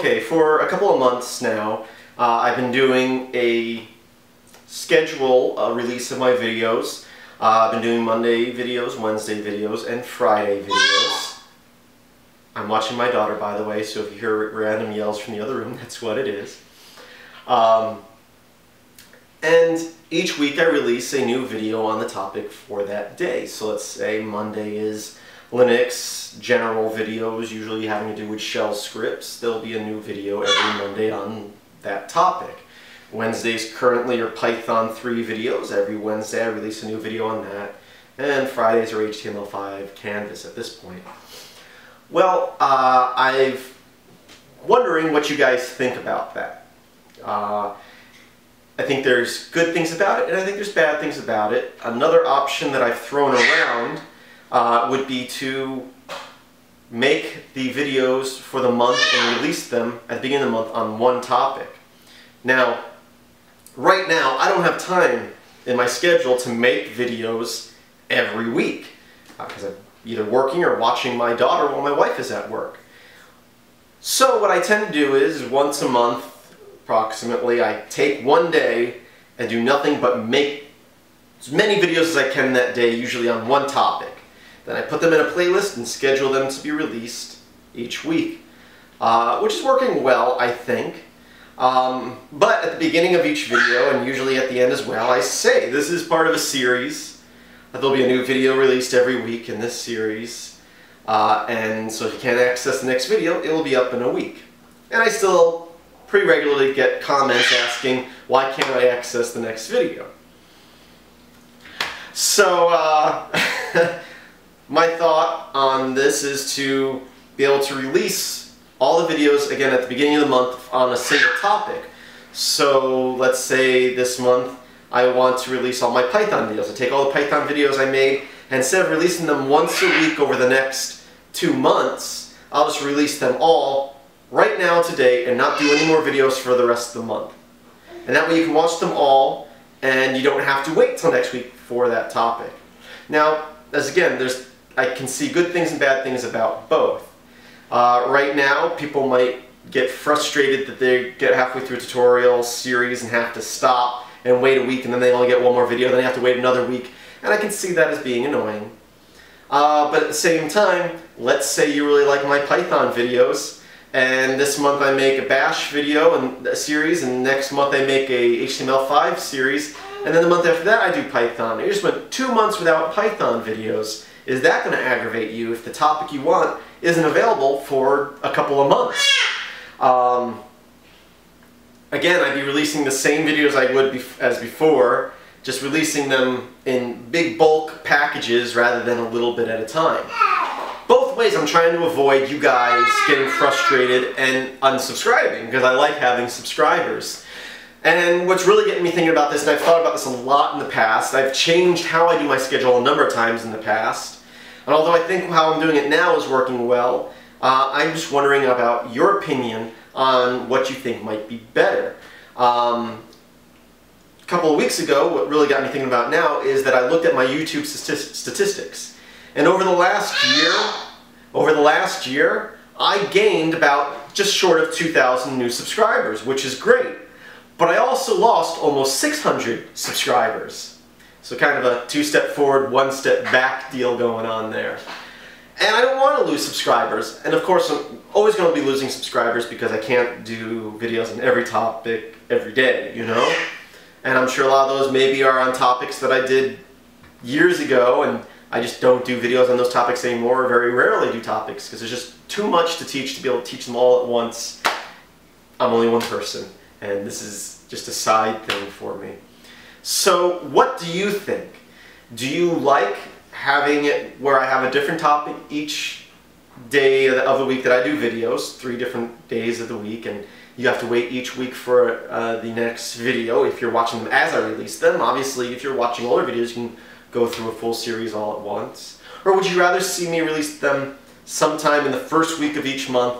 Okay, for a couple of months now, uh, I've been doing a schedule a release of my videos. Uh, I've been doing Monday videos, Wednesday videos, and Friday videos. I'm watching my daughter, by the way, so if you hear random yells from the other room, that's what it is. Um, and each week I release a new video on the topic for that day. So let's say Monday is Linux general videos, usually having to do with shell scripts. There'll be a new video every Monday on that topic. Wednesdays currently are Python 3 videos. Every Wednesday I release a new video on that. And Fridays are HTML5 Canvas at this point. Well, uh, I'm wondering what you guys think about that. Uh, I think there's good things about it, and I think there's bad things about it. Another option that I've thrown around uh, would be to make the videos for the month and release them at the beginning of the month on one topic. Now, right now, I don't have time in my schedule to make videos every week because uh, I'm either working or watching my daughter while my wife is at work. So what I tend to do is once a month approximately I take one day and do nothing but make as many videos as I can that day usually on one topic. Then I put them in a playlist and schedule them to be released each week, uh, which is working well, I think. Um, but at the beginning of each video, and usually at the end as well, I say this is part of a series. There'll be a new video released every week in this series. Uh, and so if you can't access the next video, it will be up in a week. And I still pretty regularly get comments asking, why can't I access the next video? So, uh, my thought on this is to be able to release all the videos again at the beginning of the month on a single topic. So let's say this month I want to release all my Python videos. I take all the Python videos I made and instead of releasing them once a week over the next two months, I'll just release them all right now today and not do any more videos for the rest of the month. And that way you can watch them all and you don't have to wait till next week for that topic. Now, as again, there's I can see good things and bad things about both. Uh, right now, people might get frustrated that they get halfway through a tutorial series and have to stop and wait a week and then they only get one more video, then they have to wait another week. And I can see that as being annoying. Uh, but at the same time, let's say you really like my Python videos and this month I make a bash video and a series and next month I make a HTML5 series and then the month after that I do Python. I just went two months without Python videos is that going to aggravate you if the topic you want isn't available for a couple of months? Um, again, I'd be releasing the same videos I would as before, just releasing them in big bulk packages rather than a little bit at a time. Both ways I'm trying to avoid you guys getting frustrated and unsubscribing because I like having subscribers. And what's really getting me thinking about this, and I've thought about this a lot in the past, I've changed how I do my schedule a number of times in the past. And although I think how I'm doing it now is working well, uh, I'm just wondering about your opinion on what you think might be better. Um, a couple of weeks ago, what really got me thinking about now is that I looked at my YouTube statistics. And over the last year, over the last year, I gained about just short of 2,000 new subscribers, which is great. But I also lost almost 600 subscribers. So kind of a two-step forward, one-step back deal going on there. And I don't want to lose subscribers. And of course, I'm always going to be losing subscribers because I can't do videos on every topic every day, you know? And I'm sure a lot of those maybe are on topics that I did years ago and I just don't do videos on those topics anymore, or very rarely do topics because there's just too much to teach to be able to teach them all at once. I'm only one person and this is just a side thing for me. So what do you think? Do you like having it where I have a different topic each day of the week that I do videos, three different days of the week, and you have to wait each week for uh, the next video if you're watching them as I release them. Obviously, if you're watching older videos, you can go through a full series all at once. Or would you rather see me release them sometime in the first week of each month,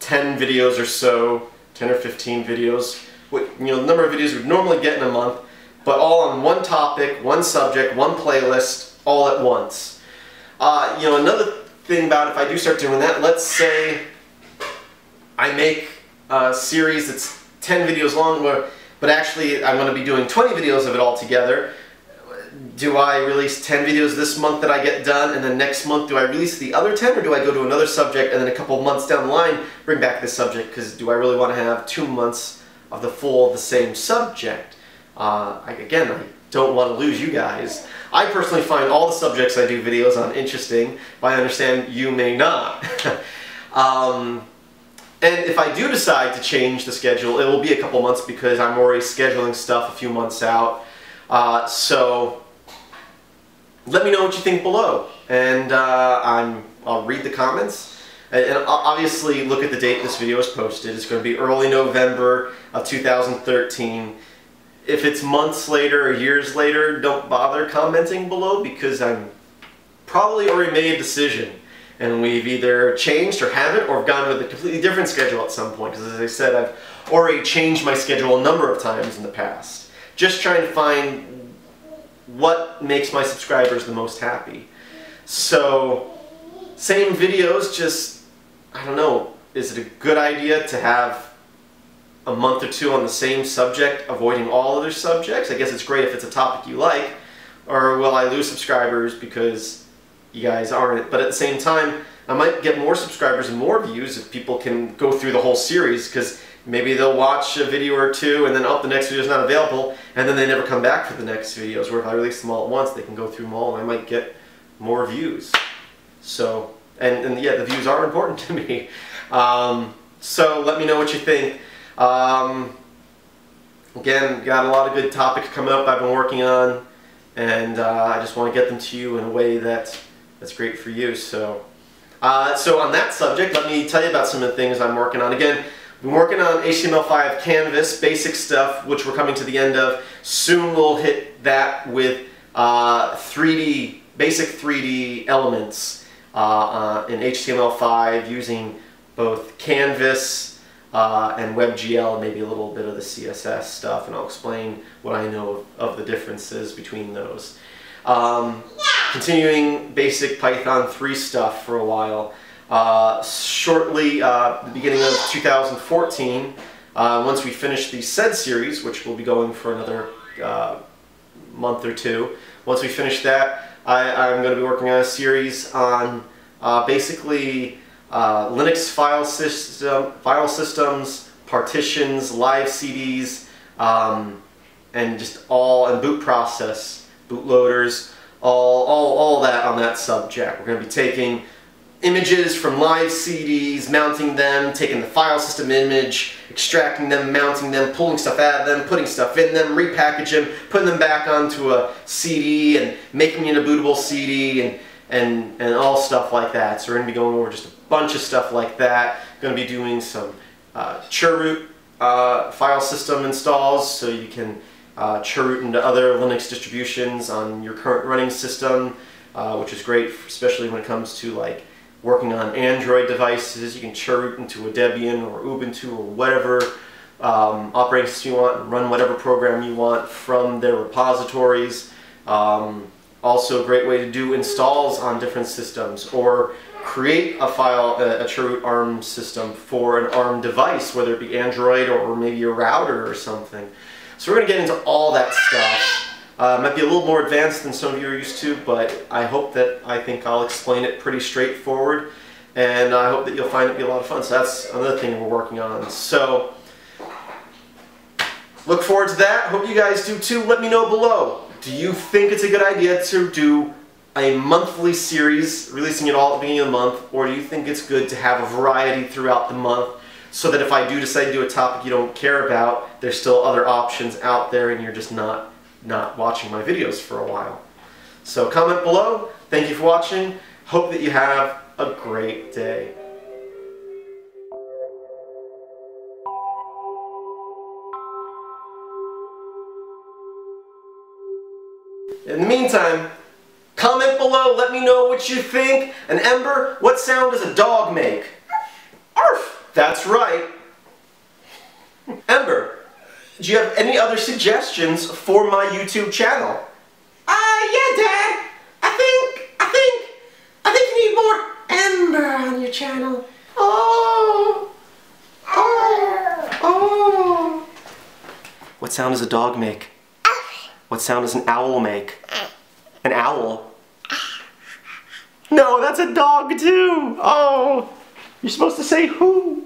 10 videos or so, 10 or 15 videos, what, you know, the number of videos we'd normally get in a month, but all on one topic, one subject, one playlist, all at once. Uh, you know, another thing about if I do start doing that, let's say I make a series that's 10 videos long, but actually I'm going to be doing 20 videos of it all together. Do I release 10 videos this month that I get done, and then next month do I release the other 10, or do I go to another subject, and then a couple months down the line bring back this subject, because do I really want to have two months of the full the same subject? Uh, I, again, I don't want to lose you guys. I personally find all the subjects I do videos on interesting, but I understand you may not. um, and if I do decide to change the schedule, it will be a couple months because I'm already scheduling stuff a few months out. Uh, so let me know what you think below. And uh, I'm, I'll read the comments. And, and obviously look at the date this video is posted. It's going to be early November of 2013. If it's months later or years later, don't bother commenting below because I'm probably already made a decision. And we've either changed or haven't or gone with a completely different schedule at some point. Because as I said I've already changed my schedule a number of times in the past. Just trying to find what makes my subscribers the most happy. So same videos just I don't know is it a good idea to have a month or two on the same subject avoiding all other subjects I guess it's great if it's a topic you like or will I lose subscribers because you guys aren't. But at the same time, I might get more subscribers and more views if people can go through the whole series because maybe they'll watch a video or two and then, oh, the next video is not available and then they never come back for the next videos. Where if I release them all at once, they can go through them all and I might get more views. So, and, and yeah, the views are important to me. Um, so let me know what you think. Um, again, got a lot of good topics coming up I've been working on and uh, I just want to get them to you in a way that that's great for you. So, uh, so on that subject, let me tell you about some of the things I'm working on. Again, I've been working on HTML5 Canvas, basic stuff, which we're coming to the end of. Soon we'll hit that with uh, 3D, basic 3D elements uh, uh in HTML5 using both Canvas uh, and WebGL, maybe a little bit of the CSS stuff, and I'll explain what I know of, of the differences between those. Um, continuing basic Python 3 stuff for a while. Uh, shortly, uh, the beginning of 2014, uh, once we finish the SED series, which will be going for another uh, month or two, once we finish that, I, am going to be working on a series on uh, basically uh, Linux file system, file systems, partitions, live CDs, um, and just all and boot process, bootloaders, all, all, all that on that subject. We're going to be taking images from live CDs, mounting them, taking the file system image, extracting them, mounting them, pulling stuff out of them, putting stuff in them, repackaging putting them back onto a CD and making it a bootable CD and, and, and all stuff like that. So we're going to be going over just a bunch of stuff like that. Going to be doing some uh, Chroot uh, file system installs so you can uh, chroot into other Linux distributions on your current running system, uh, which is great, especially when it comes to like working on Android devices. You can chroot into a Debian or Ubuntu or whatever um, operating system you want and run whatever program you want from their repositories. Um, also a great way to do installs on different systems or create a file, a, a chroot ARM system for an ARM device, whether it be Android or maybe a router or something. So we're going to get into all that stuff. Uh, might be a little more advanced than some of you are used to, but I hope that I think I'll explain it pretty straightforward, and I hope that you'll find it be a lot of fun. So that's another thing we're working on. So look forward to that. Hope you guys do too. Let me know below. Do you think it's a good idea to do a monthly series, releasing it all at the beginning of the month, or do you think it's good to have a variety throughout the month so that if I do decide to do a topic you don't care about, there's still other options out there and you're just not, not watching my videos for a while. So comment below. Thank you for watching. Hope that you have a great day. In the meantime, comment below, let me know what you think. And Ember, what sound does a dog make? Arf! That's right. Ember, do you have any other suggestions for my YouTube channel? Uh, yeah, Dad. I think, I think, I think you need more Ember on your channel. Oh, oh, oh. What sound does a dog make? What sound does an owl make? An owl? No, that's a dog too! Oh! You're supposed to say who?